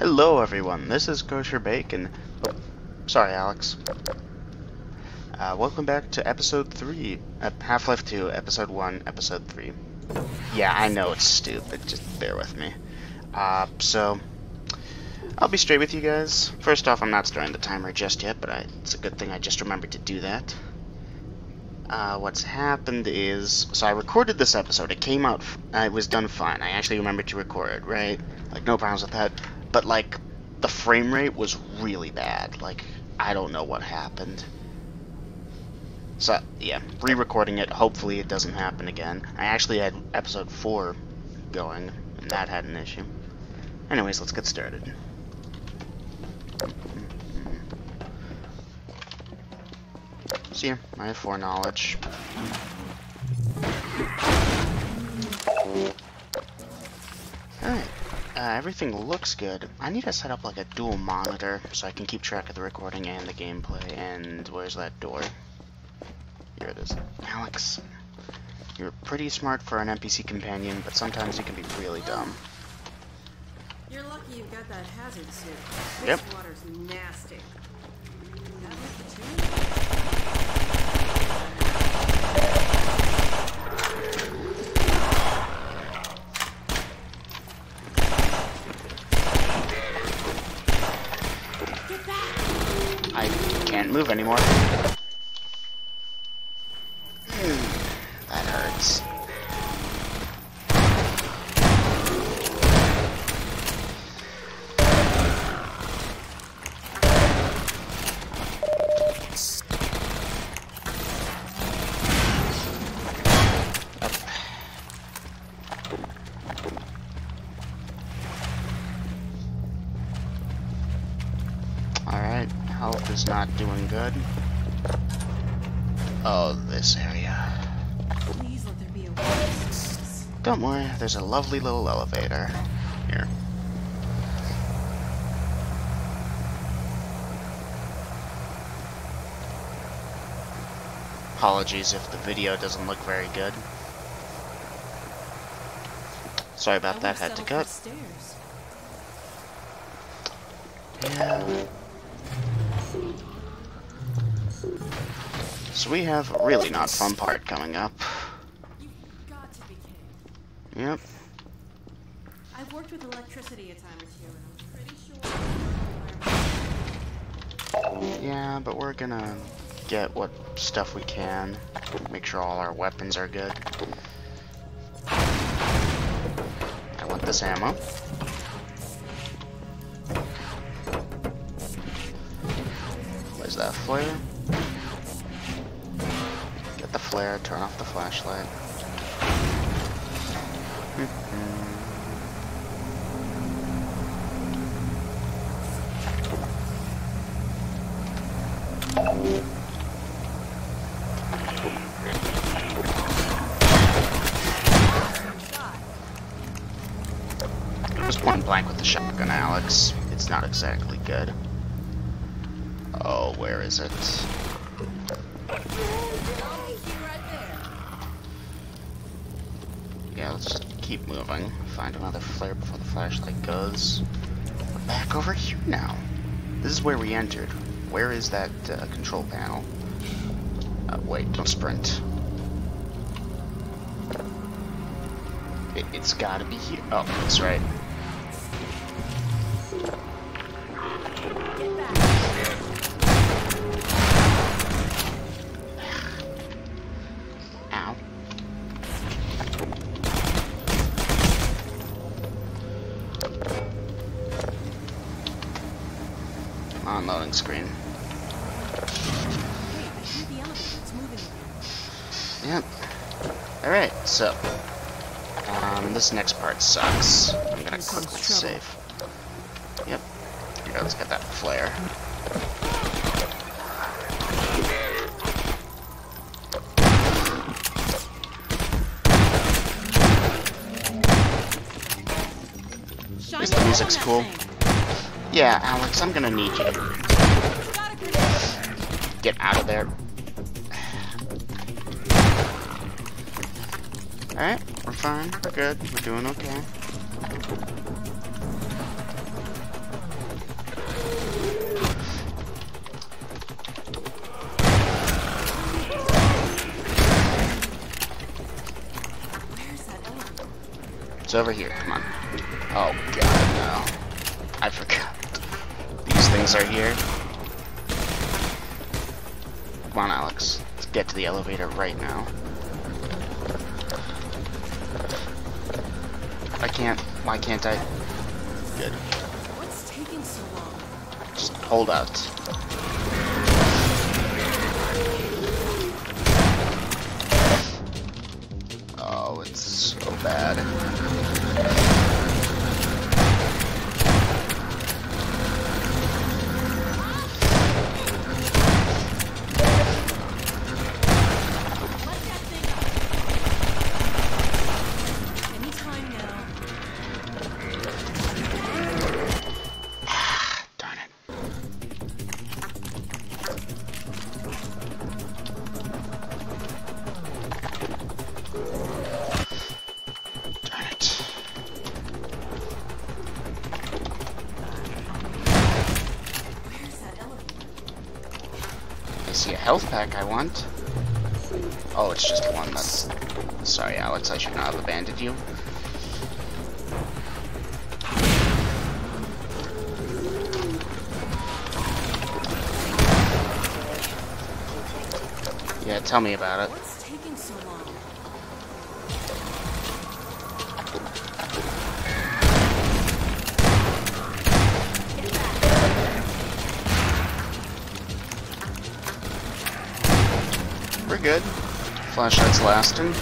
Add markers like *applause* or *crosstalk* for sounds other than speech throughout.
Hello everyone, this is Kosher Bacon. Oh, sorry Alyx. Uh, welcome back to episode 3, uh, Half-Life 2, episode 1, episode 3. Yeah, I know it's stupid, just bear with me. Uh, so, I'll be straight with you guys. First off, I'm not starting the timer just yet, but I, it's a good thing I just remembered to do that. Uh, what's happened is, so I recorded this episode, it came out, it was done fine, I actually remembered to record right? Like, no problems with that but like the frame rate was really bad. Like I don't know what happened. So yeah, re-recording it. Hopefully it doesn't happen again. I actually had episode four going, and that had an issue. Anyways, let's get started. See, so, I have foreknowledge. Alright. Uh, everything looks good. I need to set up like a dual monitor so I can keep track of the recording and the gameplay. And where's that door? Here it is. Alyx, you're pretty smart for an NPC companion, but sometimes you can be really dumb. You're lucky you've got that hazard suit. Yep. water's nasty. Move anymore. Is not doing good. Oh, this area. Don't worry, there's a lovely little elevator. Here. Apologies if the video doesn't look very good. Sorry about that, had to cut. Yeah. So we have a really not fun part coming up. Yep. I've worked with electricity a time or two, and I'm pretty sure. Yeah, but we're gonna get what stuff we can. Make sure all our weapons are good. I want this ammo. Where's that flare? Flare, turn off the flashlight. Just point blank with the shotgun, Alyx. It's not exactly good. Oh, where is it? Yeah, let's just keep moving. Find another flare before the flashlight goes. We're back over here now. This is where we entered. Where is that uh, control panel? Uh, wait, don't sprint. It, has gotta be here. Oh, that's right. Alright, so. Um, this next part sucks. I'm gonna quickly save. Yep. Here, let's get that flare. At least the music's cool. Yeah, Alyx, I'm gonna need you get out of there. Alright, we're fine, we're good, we're doing okay. It's over here, come on. Oh god, no. I forgot. These things are here. Come on, Alyx. Let's get to the elevator right now. I can't. Why can't I? Good. What's taking so long? Just hold out. Oh, it's so bad. Health pack I want. Oh, it's just one that's... Sorry, Alyx, I should not have abandoned you. Yeah, tell me about it. Flashlight's lasting. Anytime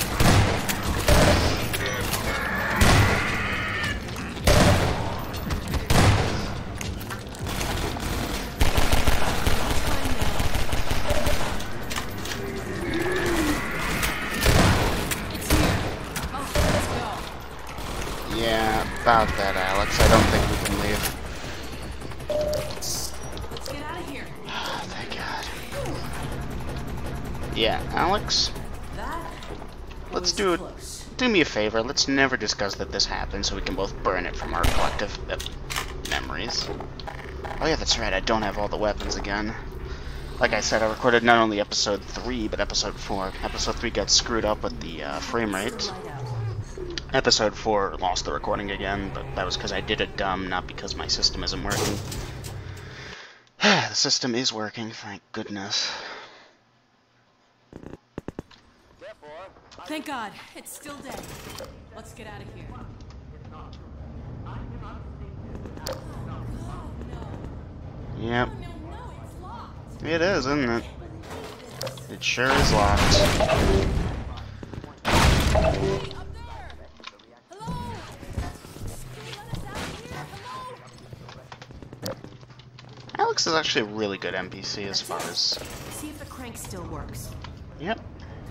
now. It's here. Let's go. Yeah, about that, Alyx. I don't think we can leave. Let's get out of here. Oh, *sighs* thank God. Yeah, Alyx, let's do it. Do me a favor. Let's never discuss that this happened, so we can both burn it from our collective uh, memories. Oh yeah, that's right. I don't have all the weapons again. Like I said, I recorded not only episode three, but episode four. Episode three got screwed up with the uh, frame rate. Episode 4 lost the recording again, but that was because I did it dumb, not because my system isn't working. *sighs* the system is working, thank goodness. Thank God, it's still day. Let's get out of here. Yep, oh, No, no, it's locked. it is, isn't it? It sure is locked. Hey, up there! Hello? Can you let us out of here? Hello? Alyx is actually a really good NPC as far as. See if the crank still works. Yep.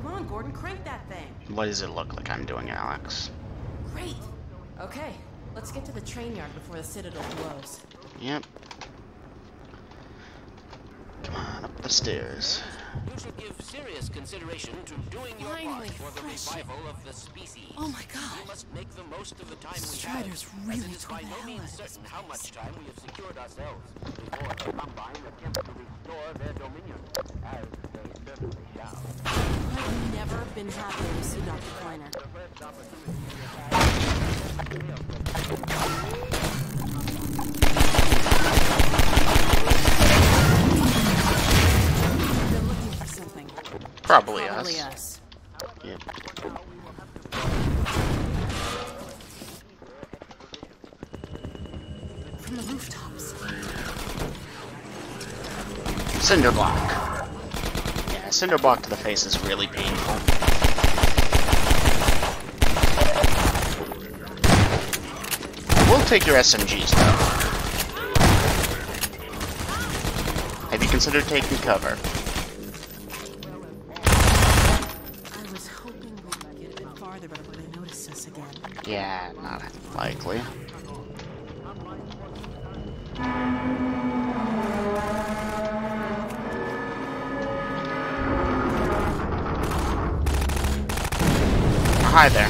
Come on, Gordon, crank that thing. What does it look like I'm doing, Alyx? Great. Okay, let's get to the train yard before the Citadel blows. Yep. Come on, up the stairs. You should give serious consideration to doing your Finally, part for the fresh revival of the species. Oh my God. We must make the most of the time we Strider's have, really as it is by no means out of this certain how much time we have secured ourselves before the Combine attempt to restore their dominion, as been happier to see Dr. Kleiner. They're looking for something. Probably, Probably us. us. Yep. From the rooftops. Cinder block. Yeah, cinder block to the face is really painful. We'll take your SMGs though. Have you considered taking cover? I was hoping we could get a bit farther before they noticed us again. Yeah, not likely. Hi there.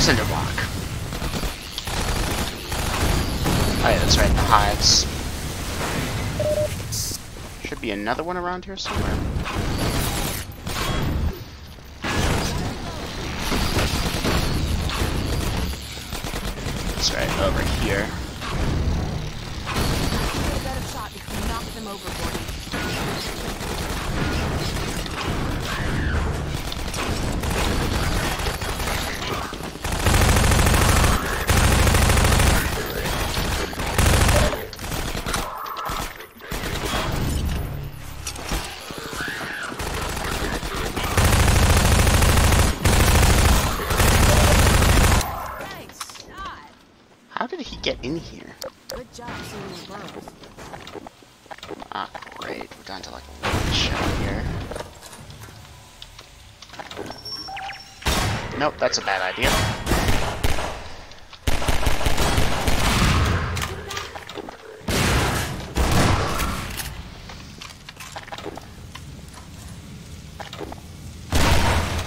Cinder Oh yeah, that's right, the hives. Should be another one around here somewhere. That's right, over here. Get a better shot if you knock them over, Gordon. Nice shot. How did he get in here? Good job seeing the. Ah, great. We're down to like one shot here. Nope, that's a bad idea.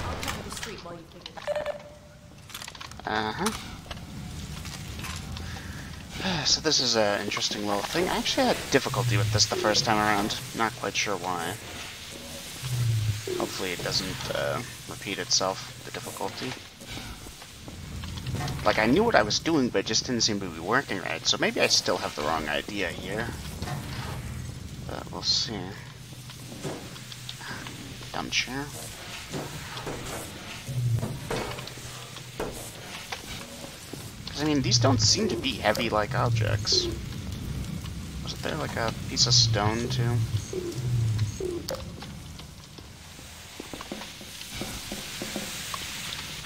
I'll cover the street while you figure this out. Uh-huh. So this is an interesting little thing. I actually had difficulty with this the first time around. Not quite sure why. Hopefully it doesn't uh, repeat itself, the difficulty. Like, I knew what I was doing, but it just didn't seem to be working right. So maybe I still have the wrong idea here. But we'll see. Dumb chair. I mean, these don't seem to be heavy-like objects. Wasn't there, like, a piece of stone, too?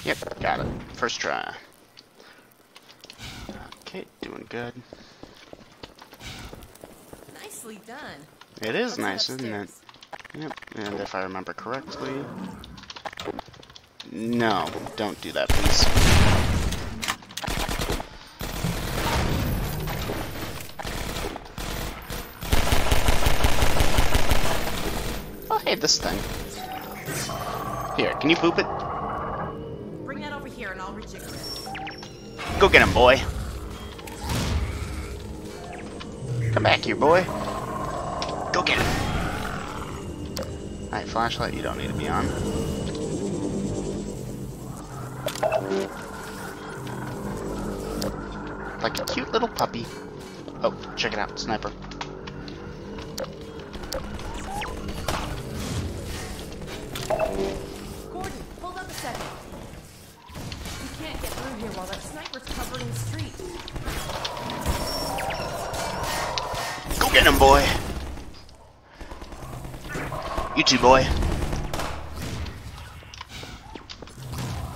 Yep, got it. First try. Okay, doing good. Nicely done. It is nice, isn't it? Yep, and if I remember correctly... No, don't do that, please. This thing. Here, can you poop it? Bring that over here and I'll rejigger it. Go get him, boy. Come back here, boy. Go get him. Alright, flashlight, you don't need to be on. Like a cute little puppy. Oh, check it out, sniper. Boy.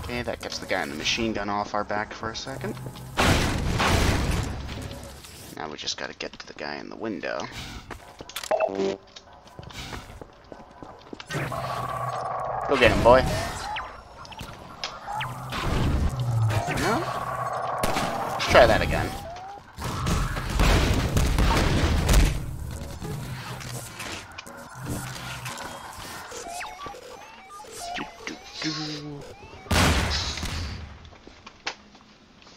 Okay, that gets the guy in the machine gun off our back for a second. Now we just gotta get to the guy in the window. Go get him, boy. No? Let's try that again.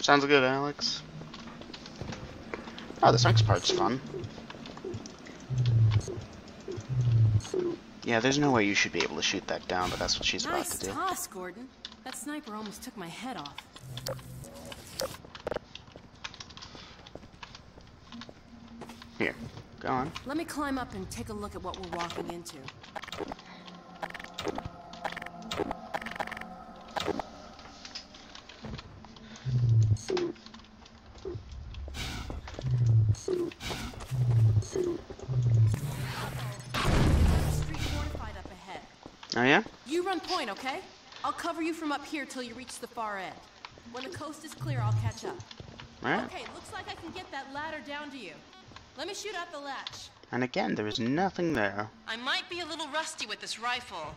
Sounds good, Alyx. Oh, this next part's fun. Yeah, there's no way you should be able to shoot that down, but that's what she's about to do. toss, Gordon. That sniper almost took my head off. Here, go on. Let me climb up and take a look at what we're walking into. Oh yeah? You run point, okay? I'll cover you from up here till you reach the far end. When the coast is clear, I'll catch up. Alright. Okay, looks like I can get that ladder down to you. Let me shoot out the latch. And again, there is nothing there. I might be a little rusty with this rifle.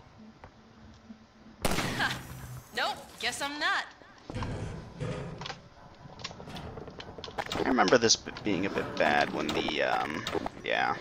Nope, guess I'm not. I remember this being a bit bad when the, um, yeah.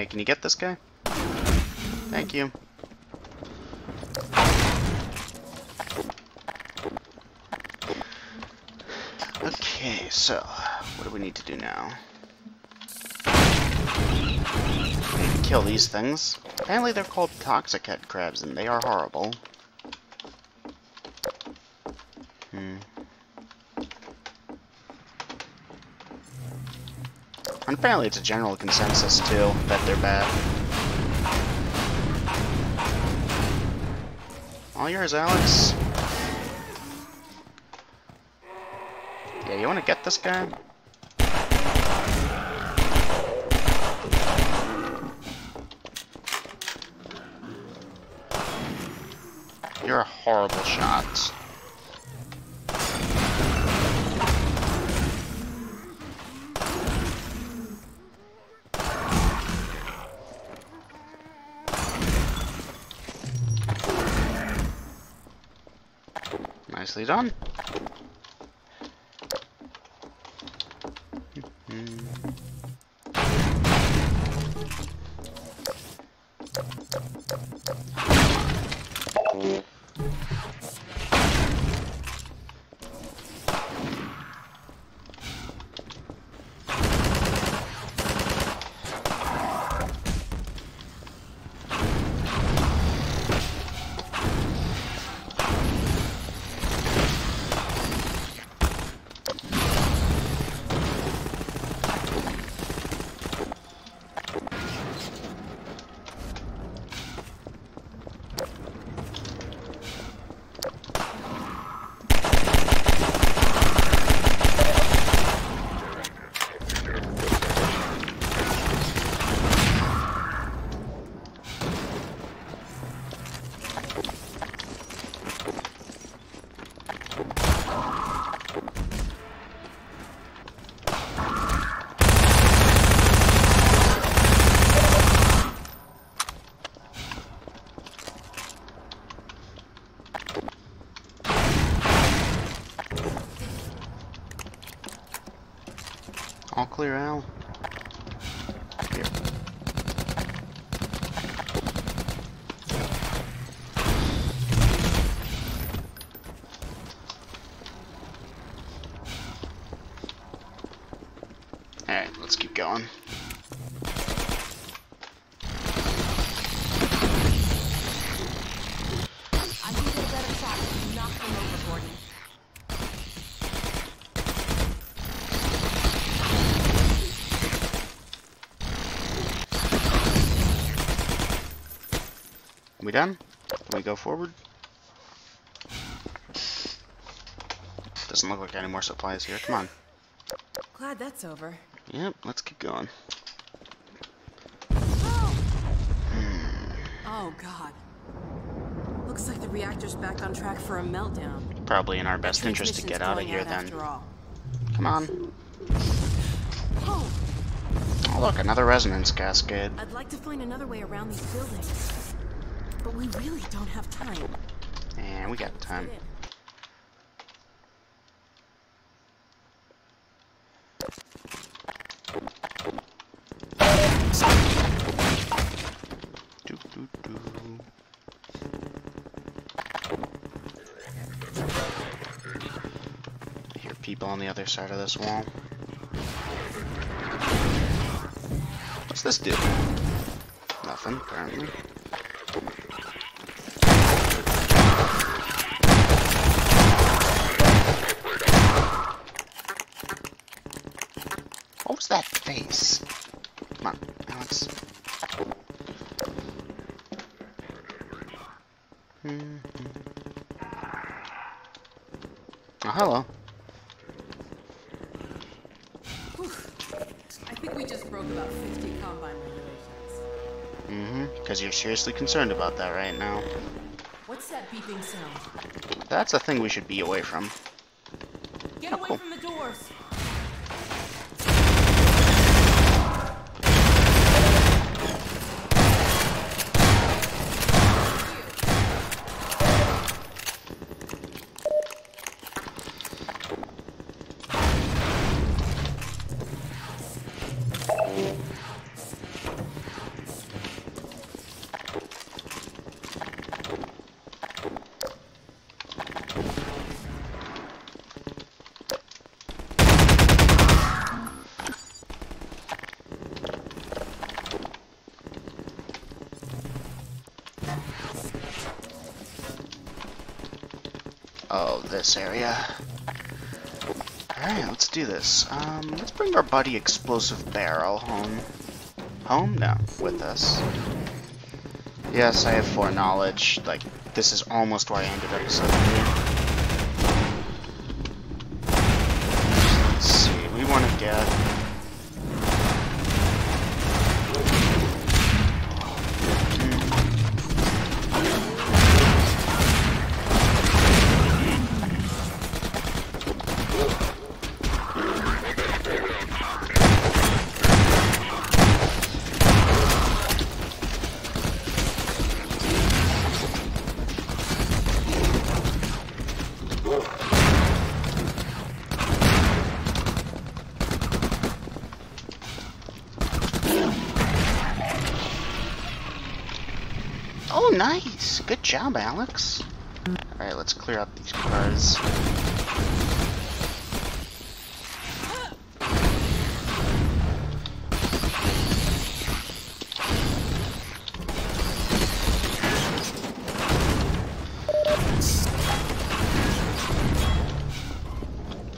Hey, can you get this guy? Thank you. Okay, so what do we need to do now? To kill these things. Apparently they're called toxic head crabs and they are horrible. Hmm. And apparently it's a general consensus too that they're bad. All yours, Alyx. Yeah, you wanna get this guy? You're a horrible shot. Nicely done. Gordon. Are we done? Can we go forward? Doesn't look like any more supplies here. Come on. Glad that's over. Yep, let's keep going. Oh, God. Looks like the reactor's back on track for a meltdown. Probably in our best interest to get out of here then. Come on. Oh, Oh look, another resonance cascade. I'd like to find another way around these buildings. But we really don't have time. And we got time. On the other side of this wall. What's this do? Nothing, apparently. What was that face? Come on, Alyx. Hmm, hmm. Oh, hello. I think we just broke about 50 combine regulations. Mm-hmm. Because you're seriously concerned about that right now. What's that beeping sound? That's a thing we should be away from. Oh, this area. Alright, let's do this. Um, let's bring our buddy Explosive Barrel home. Home? No, with us. Yes, I have foreknowledge. Like, this is almost where I ended episode nice! Good job, Alyx. Alright, let's clear out these cars.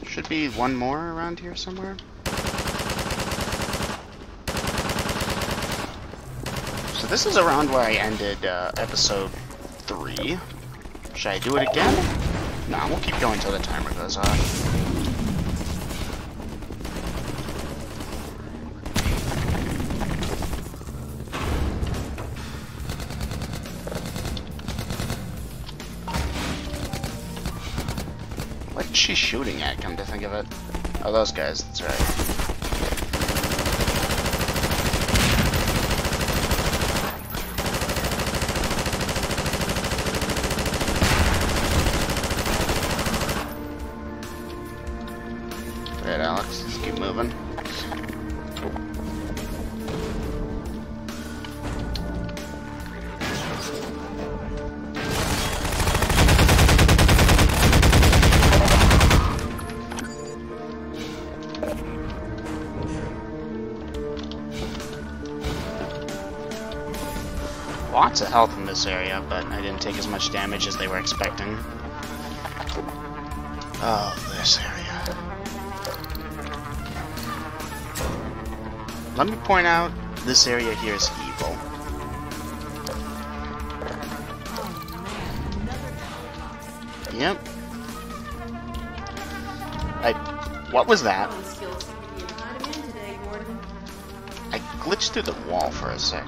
Should be one more around here somewhere. This is around where I ended uh, episode 3. Should I do it again? Nah, we'll keep going till the timer goes off. What's she shooting at, come to think of it? Oh, those guys, that's right. Health in this area, but I didn't take as much damage as they were expecting. Oh, this area. Let me point out, this area here is evil. Yep. I. What was that? skills seem to be in high demand today, Gordon. I glitched through the wall for a second.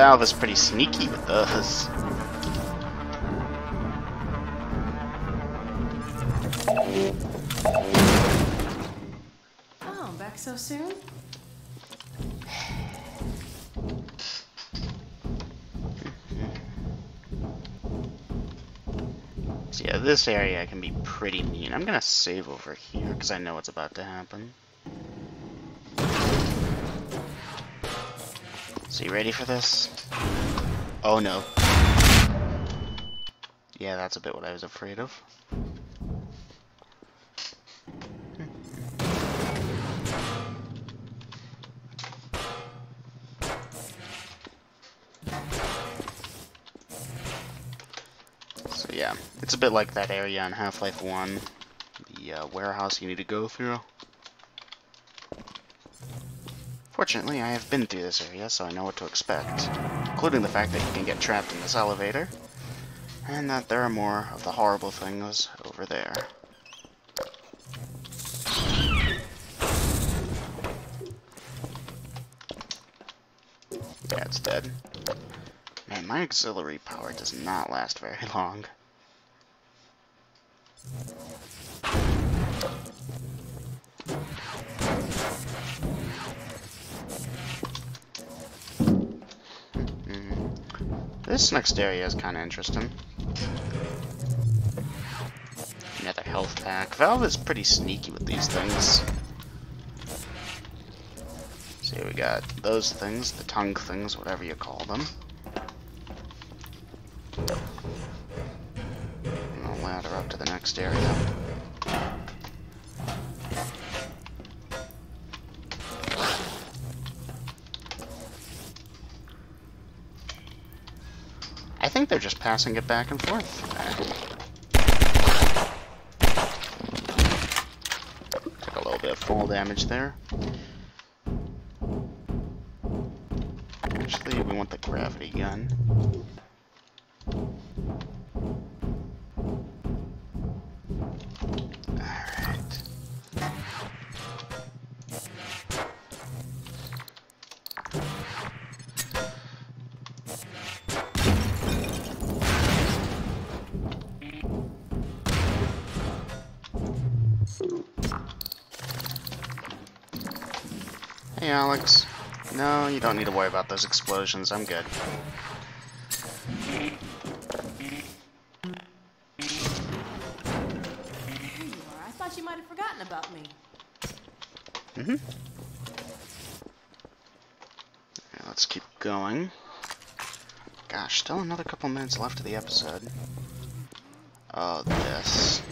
Valve is pretty sneaky with those. Oh, back so soon? So yeah, this area can be pretty mean. I'm gonna save over here because I know what's about to happen. So you ready for this? Oh no. Yeah, that's a bit what I was afraid of. So yeah, it's a bit like that area in Half-Life 1, the uh, warehouse you need to go through. Fortunately, I have been through this area, so I know what to expect, including the fact that you can get trapped in this elevator, and that there are more of the horrible things over there. Yeah, it's dead. Man, my auxiliary power does not last very *laughs* long. This next area is kind of interesting. Another health pack. Valve is pretty sneaky with these things. So we got those things, the tongue things, whatever you call them. And a ladder up to the next area. Think they're just passing it back and forth. Took a little bit of fall damage there. Actually, we want the gravity gun. No, you don't need to worry about those explosions. I'm good. Here you are. I thought you might have forgotten about me. Mm-hmm. let's keep going. Gosh, still another couple minutes left of the episode. Oh, this.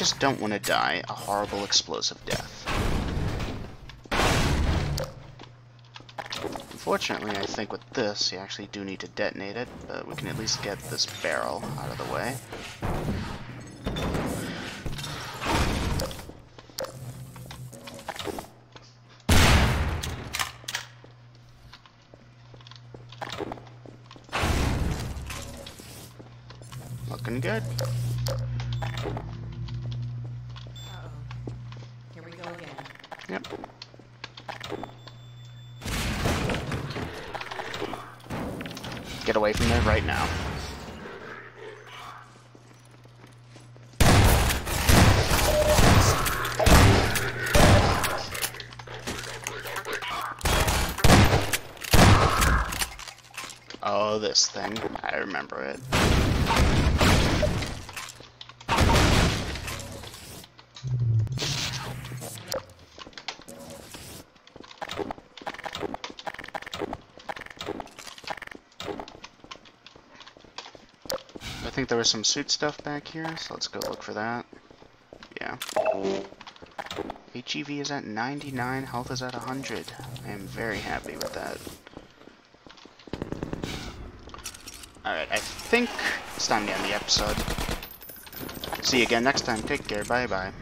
Just don't want to die a horrible explosive death. Unfortunately, I think with this, you actually do need to detonate it, but we can at least get this barrel out of the way. Looking good. Uh-oh. Here we go again. Yep. Get away from there right now. Oh, this thing. I remember it. Was some suit stuff back here, so let's go look for that. Yeah. HEV is at 99, health is at 100. I am very happy with that. Alright, I think it's time to end the episode. See you again next time. Take care. Bye-bye.